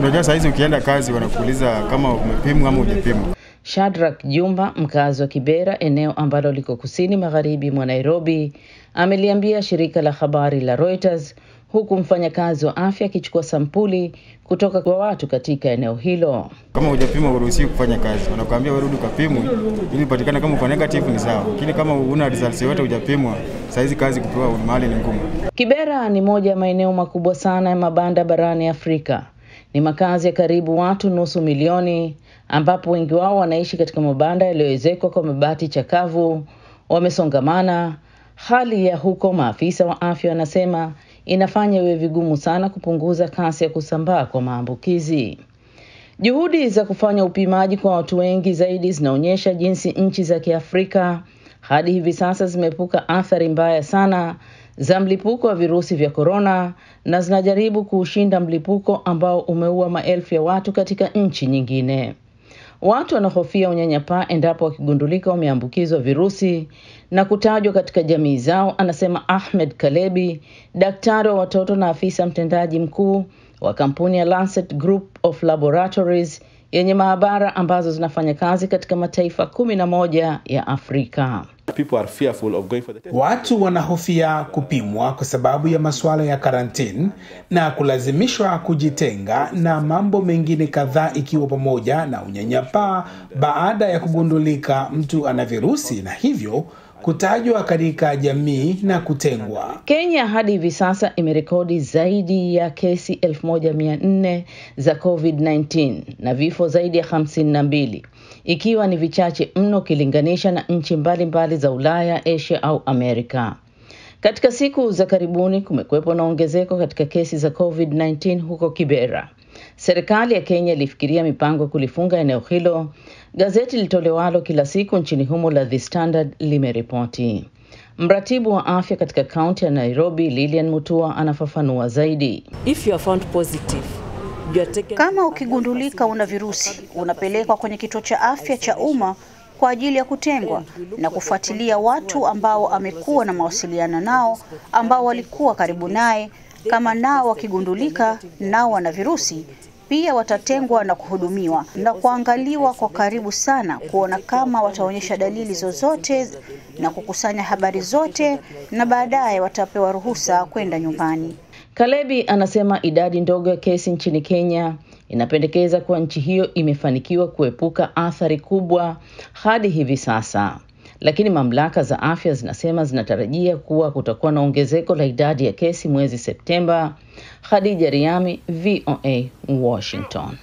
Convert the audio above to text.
Unajua saa hizi ukienda kazi wanakuuliza kama umepimwa ama hujapimwa. Shadrack Jumba, mkazi wa Kibera, eneo ambalo liko kusini magharibi mwa Nairobi, ameliambia shirika la habari la Reuters huku mfanyakazi wa afya akichukua sampuli kutoka kwa watu katika eneo hilo. Kama hujapimwa uruhusiwi kufanya kazi, wanakuambia wewe rudi ukapimwe ili upatikane. Kama uko negative ni sawa, lakini kama una results yote hujapimwa, saa hizi kazi kupewa mahali ni ngumu. Kibera ni moja ya maeneo makubwa sana ya mabanda barani Afrika. Ni makazi ya karibu watu nusu milioni, ambapo wengi wao wanaishi katika mabanda yaliyoezekwa kwa mabati chakavu, wamesongamana. Hali ya huko, maafisa wa afya wanasema, inafanya iwe vigumu sana kupunguza kasi ya kusambaa kwa maambukizi. Juhudi za kufanya upimaji kwa watu wengi zaidi zinaonyesha jinsi nchi za Kiafrika hadi hivi sasa zimeepuka athari mbaya sana za mlipuko wa virusi vya korona na zinajaribu kuushinda mlipuko ambao umeua maelfu ya watu katika nchi nyingine. Watu wanahofia unyanyapaa endapo wakigundulika wameambukizwa virusi na kutajwa katika jamii zao, anasema Ahmed Kalebi, daktari wa watoto na afisa mtendaji mkuu wa kampuni ya Lancet Group of Laboratories yenye maabara ambazo zinafanya kazi katika mataifa kumi na moja ya Afrika. Watu wanahofia kupimwa kwa sababu ya masuala ya karantini na kulazimishwa kujitenga na mambo mengine kadhaa, ikiwa pamoja na unyanyapaa baada ya kugundulika mtu ana virusi na hivyo kutajwa katika jamii na kutengwa. Kenya hadi hivi sasa imerekodi zaidi ya kesi 1400 za COVID-19 na vifo zaidi ya 52 ikiwa ni vichache mno ukilinganisha na nchi mbalimbali za Ulaya, Asia au Amerika. Katika siku za karibuni kumekuwepo na ongezeko katika kesi za COVID-19 huko Kibera. Serikali ya Kenya ilifikiria mipango ya kulifunga eneo hilo. Gazeti litolewalo kila siku nchini humo la The Standard limeripoti. Mratibu wa afya katika kaunti ya Nairobi, Lilian Mutua, anafafanua zaidi. If you are found positive, you are taken... Kama ukigundulika una virusi, unapelekwa kwenye kituo cha afya cha umma kwa ajili ya kutengwa na kufuatilia watu ambao amekuwa na mawasiliano nao, ambao walikuwa karibu naye. Kama nao wakigundulika nao wana virusi pia watatengwa na kuhudumiwa na kuangaliwa kwa karibu sana kuona kama wataonyesha dalili zozote na kukusanya habari zote, na baadaye watapewa ruhusa kwenda nyumbani. Kalebi anasema idadi ndogo ya kesi nchini Kenya inapendekeza kuwa nchi hiyo imefanikiwa kuepuka athari kubwa hadi hivi sasa, lakini mamlaka za afya zinasema zinatarajia kuwa kutakuwa na ongezeko la idadi ya kesi mwezi Septemba. Khadija Riami, VOA, Washington.